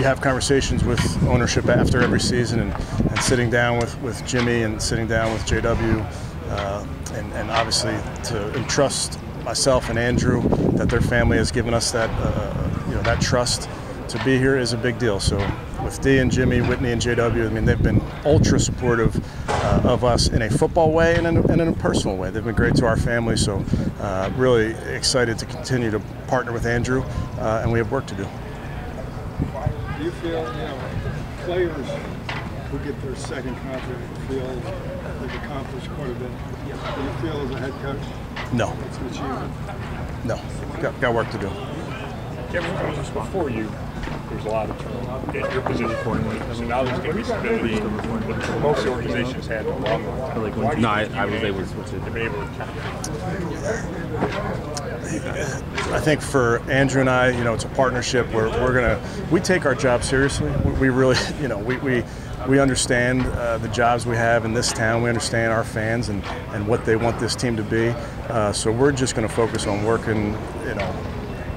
you have conversations with ownership after every season and, and sitting down with, with Jimmy and sitting down with JW uh, and, and obviously to entrust myself and Andrew that their family has given us that uh, you know that trust to be here is a big deal. So with Dee and Jimmy, Whitney and JW, I mean they've been ultra supportive uh, of us in a football way and in a, and in a, personal way. They've been great to our family. So uh, really excited to continue to partner with Andrew, uh, and we have work to do. Do you feel, you know, players who get their second contract feel they've accomplished quite a bit? Do you feel as a head coach No, it's an achievement? no, got, got work to do. Kevin, I mean, before you, there's a lot of turnover at your position. So now there's going to be stability that most organizations had in a long, long time. Why No, I, think I you was able to switch it. I think for Andrew and I, you know, it's a partnership where we're gonna we take our job seriously. We, really, you know, we we, we understand uh, the jobs we have in this town. We understand our fans and and what they want this team to be. Uh, so we're just gonna focus on working, you know,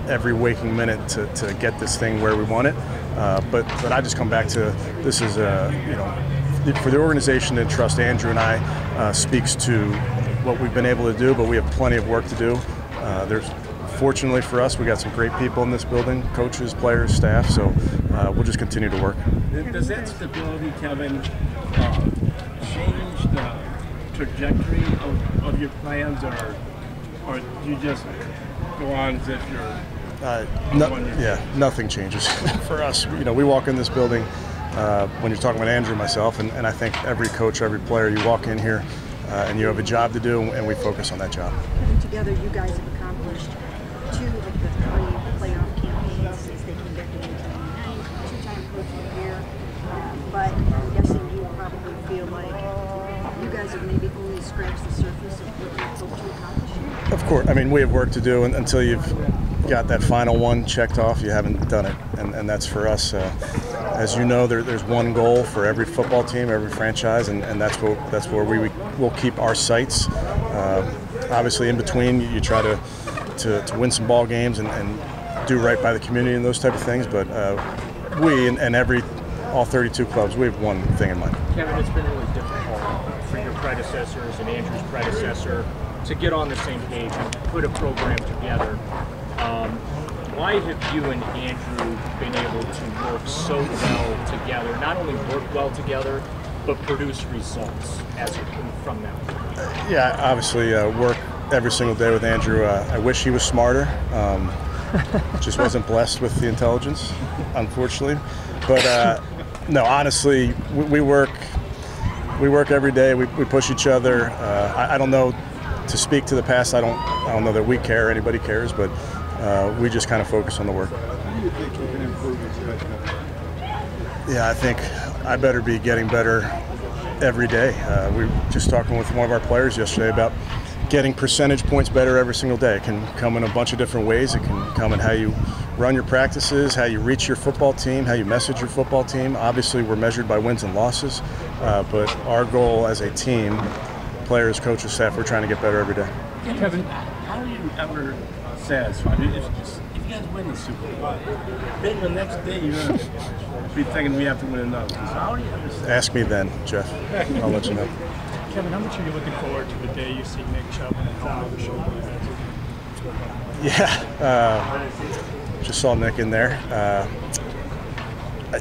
every waking minute to, to get this thing where we want it. Uh, but but I just come back to this is a you know for the organization to trust Andrew and I uh, speaks to what we've been able to do, but we have plenty of work to do. Uh, there's fortunately for us, we got some great people in this building, coaches, players, staff. So uh, we'll just continue to work. Does that stability, Kevin, uh, change the trajectory of, of your plans, or or you just go on as if you're Uh, no, yeah, nothing changes for us. You know, we walk in this building uh, when you're talking with Andrew myself, and, and I think every coach, every player, you walk in here uh, and you have a job to do, and we focus on that job. Together, you guys have accomplished two of the three playoff campaigns since they came back in 1999, two-time coach of the year. Um, but I'm guessing you probably feel like you guys have maybe only scratched the surface of what you hope to accomplish. here. Of course, I mean we have work to do and, until you've got that final one checked off. You haven't done it, and, and that's for us. Uh, as you know, there, there's one goal for every football team, every franchise, and, and that's what that's where we will keep our sights. Uh, obviously, in between, you, you try to, to to win some ball games and, and do right by the community and those type of things. But uh, we and, and every all 32 clubs, we have one thing in mind. Kevin, it's been really difficult for your predecessors and Andrew's predecessor to get on the same page and put a program together. Um, why have you and Andrew been able to work so well together? Not only work well together, but produce results as from them. Yeah, obviously uh, work every single day with Andrew. Uh, I wish he was smarter. Um, just wasn't blessed with the intelligence, unfortunately. But uh, no, honestly, we, we work. We work every day. We, we push each other. Uh, I, I don't know to speak to the past. I don't. I don't know that we care. Anybody cares, but uh, we just kind of focus on the work. How do you think you can improve as a head coach? Yeah, I think I better be getting better every day. Uh, we were just talking with one of our players yesterday about getting percentage points better every single day. It can come in a bunch of different ways. It can come in how you run your practices, how you reach your football team, how you message your football team. Obviously, we're measured by wins and losses, uh, but our goal as a team, players, coaches, staff, we're trying to get better every day. Kevin, how are you ever satisfied? If, if you guys win the Super Bowl, then the next day you're gonna be thinking we have to win another. So how are you ever satisfied? Ask me then, Jeff. I'll let you know. Kevin, how much are you looking forward to the day you see Nick Chubb and Paul over the shoulder? Yeah, uh, just saw Nick in there. Uh,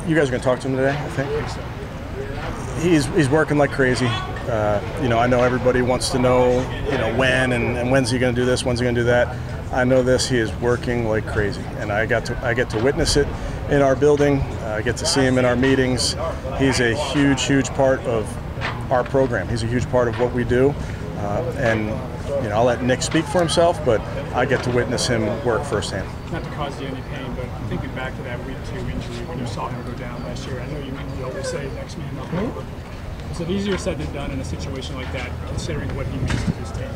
you guys are going to talk to him today, I think. He's, he's working like crazy. Uh, you know, I know everybody wants to know, you know, when and, and when's he going to do this, when's he going to do that. I know this. He is working like crazy, and I got to I get to witness it in our building. Uh, I get to see him in our meetings. He's a huge, huge part of our program. He's a huge part of what we do, uh, and you know, I'll let Nick speak for himself, but I get to witness him work firsthand. Not to cause you any pain, but thinking back to that week two injury when you saw him go down last year, I know you, you always say next man up. Is it easier said than done in a situation like that, considering what he means to this team?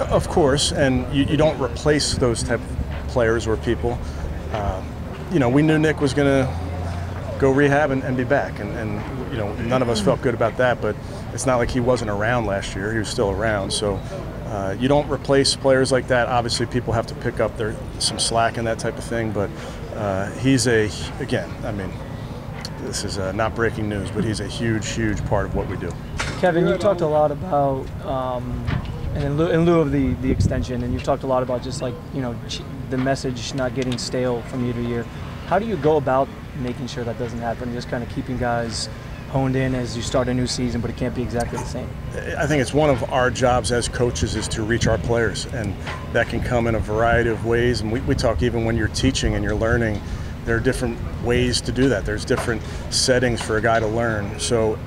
Of course, and you, you don't replace those type of players or people. Um, you know, we knew Nick was going to go rehab and, and be back, and, and you know, none of us felt good about that. But it's not like he wasn't around last year; he was still around. So uh, you don't replace players like that. Obviously, people have to pick up their some slack and that type of thing. But Uh, he's a again. I mean, this is uh, not breaking news, but he's a huge, huge part of what we do. Kevin, you talked a lot about, um, and in lieu, in lieu of the, the extension, and you've talked a lot about just like, you know, the message not getting stale from year to year. How do you go about making sure that doesn't happen? Just kind of keeping guys honed in as you start a new season, but it can't be exactly the same. I think it's one of our jobs as coaches is to reach our players, and that can come in a variety of ways. And we, we talk even when you're teaching and you're learning, there are different ways to do that. There's different settings for a guy to learn. So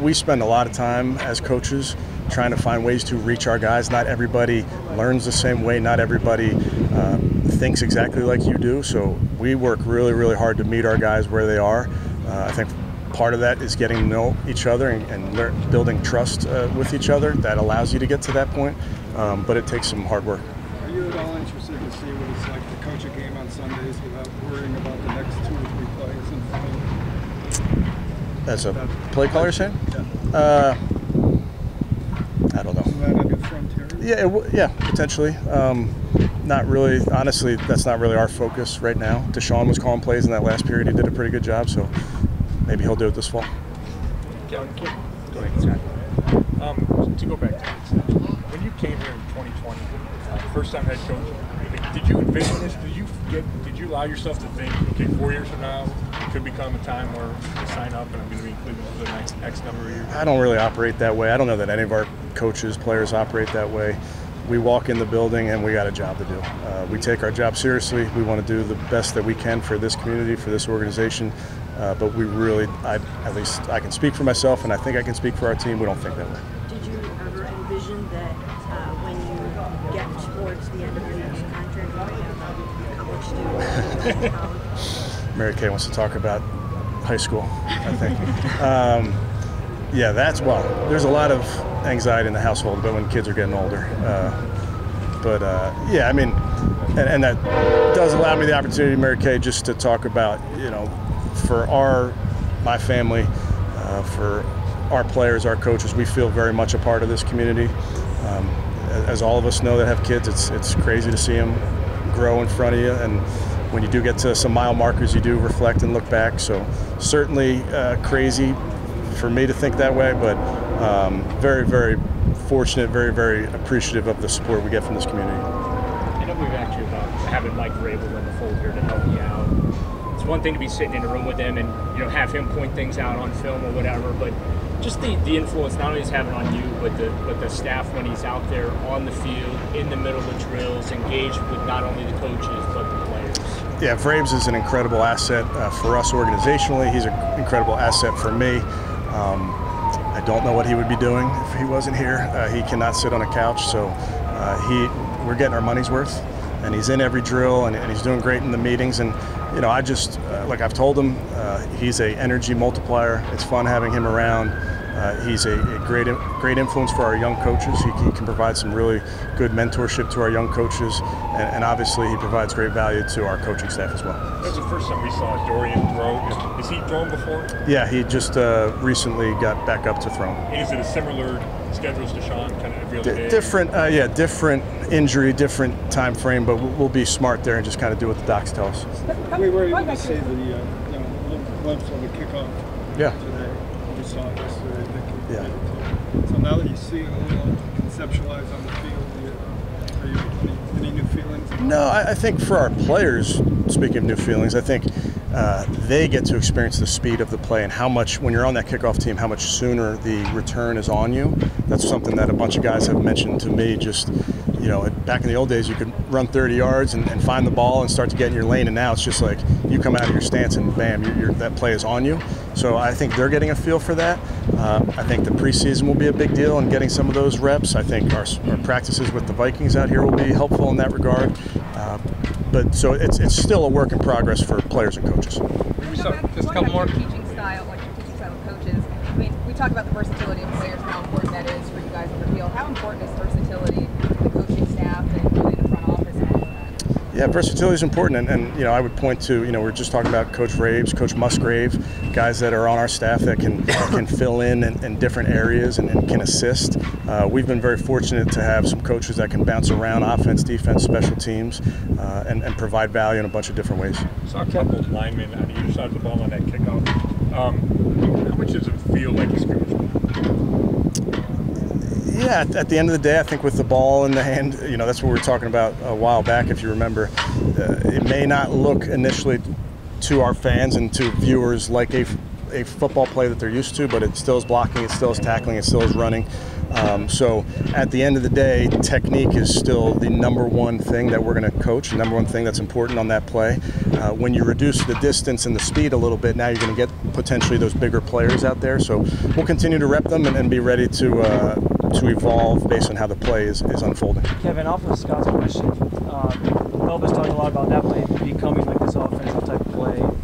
we spend a lot of time as coaches trying to find ways to reach our guys. Not everybody learns the same way. Not everybody uh, thinks exactly like you do. So we work really, really hard to meet our guys where they are. Uh, I think part of that is getting to know each other and, and lear- building trust uh, with each other. That allows you to get to that point, um, but it takes some hard work. Are you at all interested to see what it's like to coach a game on Sundays without worrying about the next two or three plays and As a play caller, saying? Yeah. I don't know. Isn't that a new frontier? Yeah, it w- yeah, potentially. Um, not really. Honestly, that's not really our focus right now. Deshaun was calling plays in that last period. He did a pretty good job, so maybe he'll do it this fall. Kevin, go ahead, Scott. Um, to go back to when you came here in 2020, uh, first time head coach, did you envision this? Did you get? Did you allow yourself to think, okay, four years from now, it could become a time where I sign up and I'm going to be in Cleveland for the next X number of years? I don't really operate that way. I don't know that any of our coaches, players operate that way. We walk in the building and we got a job to do. Uh, we take our job seriously. We want to do the best that we can for this community, for this organization. Uh, but we really, I, at least I can speak for myself, and I think I can speak for our team. We don't think that way. Did you ever envision that uh, when you get towards the end of your next contract, you might have a college student in college? Mary Kay wants to talk about high school, I think. um, yeah, that's well. There's a lot of anxiety in the household but when kids are getting older. Uh, but uh, yeah, I mean, and, and that does allow me the opportunity, Mary Kay, just to talk about you know, for our my family, uh, for our players, our coaches, we feel very much a part of this community. Um, as all of us know that have kids, it's it's crazy to see them grow in front of you and when you do get to some mile markers, you do reflect and look back. So certainly uh, crazy for me to think that way, but um, very, very fortunate, very, very appreciative of the support we get from this community. I know we've asked you about having Mike Vrabel in the fold here to help you out. It's one thing to be sitting in a room with him and you know have him point things out on film or whatever, but just the, the influence not only he's having on you, but the but the staff when he's out there on the field, in the middle of the drills, engaged with not only the coaches but. Yeah, Vrabes is an incredible asset uh, for us organizationally. He's an incredible asset for me. Um, I don't know what he would be doing if he wasn't here. Uh, he cannot sit on a couch, so uh, he we're getting our money's worth, and he's in every drill, and, and he's doing great in the meetings. And you know, I just uh, like I've told him, uh, he's a energy multiplier. It's fun having him around. Uh, he's a, a great great influence for our young coaches. He, he can provide some really good mentorship to our young coaches, and, and obviously he provides great value to our coaching staff as well. That was the first time we saw Dorian throw. Is, is he thrown before? Yeah, he just uh, recently got back up to throwing. And is it a similar schedule as Deshaun, kind of every other D- day? different, uh, yeah, different injury, different time frame, but we'll, we'll be smart there and just kind of do what the docs tell us. We were able to see the, uh, you know, little glimpse of the kickoff Yeah. Saw it yesterday. I think. Yeah. So now that you see it a little conceptualized on the field, you- are you any, any new feelings? No, I, I think for our players, speaking of new feelings, I think uh, they get to experience the speed of the play and how much, when you're on that kickoff team, how much sooner the return is on you. That's something that a bunch of guys have mentioned to me. Just, you know, back in the old days, you could run 30 yards and, and find the ball and start to get in your lane, and now it's just like you come out of your stance and bam, you're, you're, that play is on you. So I think they're getting a feel for that. Uh, I think the preseason will be a big deal in getting some of those reps. I think our, our practices with the Vikings out here will be helpful in that regard. Uh, but so it's, it's still a work in progress for players and coaches. So, just a couple more. Teaching style, like your teaching style of coaches. I mean, we talk about the versatility of players, and how important that is for you guys in the field. How important is versatility, for the coaching staff, and really the front office and all of that? Yeah, versatility is important, and, and you know I would point to you know we're just talking about Coach Vrabes, Coach Musgrave, guys that are on our staff that can can fill in in, in different areas and, and can assist. Uh, we've been very fortunate to have some coaches that can bounce around offense, defense, special teams, uh, and, and provide value in a bunch of different ways. Saw a couple linemen on either side of the ball on that kickoff. Um, how much does it feel like a scrimmage? Yeah, at, at the end of the day, I think with the ball in the hand, you know, that's what we were talking about a while back, if you remember. Uh, it may not look initially to our fans and to viewers like a, a football play that they're used to, but it still is blocking, it still is tackling, it still is running. Um, so at the end of the day, technique is still the number one thing that we're going to coach, the number one thing that's important on that play. Uh, when you reduce the distance and the speed a little bit, now you're going to get potentially those bigger players out there. So we'll continue to rep them and, and be ready to uh, to evolve based on how the play is, is unfolding. Kevin, off of Scott's question, uh, Melvin's talking a lot about that play becoming like this offensive type of play.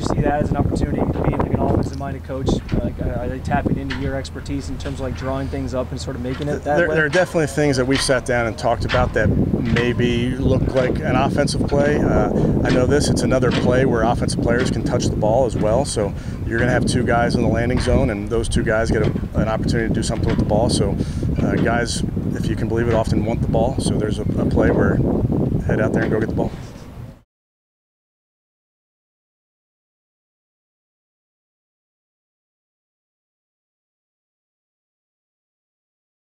Do you see that as an opportunity, being like an offensive-minded coach? Like, are they tapping into your expertise in terms of like drawing things up and sort of making it that There, way? there are definitely things that we've sat down and talked about that maybe look like an offensive play. Uh, I know this; it's another play where offensive players can touch the ball as well. So you're going to have two guys in the landing zone, and those two guys get a, an opportunity to do something with the ball. So uh, guys, if you can believe it, often want the ball. So there's a, a play where head out there and go get the ball.